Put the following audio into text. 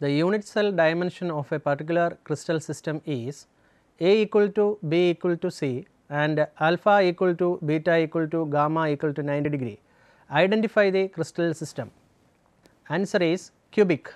the unit cell dimension of a particular crystal system is A equal to B equal to C and alpha equal to beta equal to gamma equal to 90 degree. Identify the crystal system. Answer is cubic.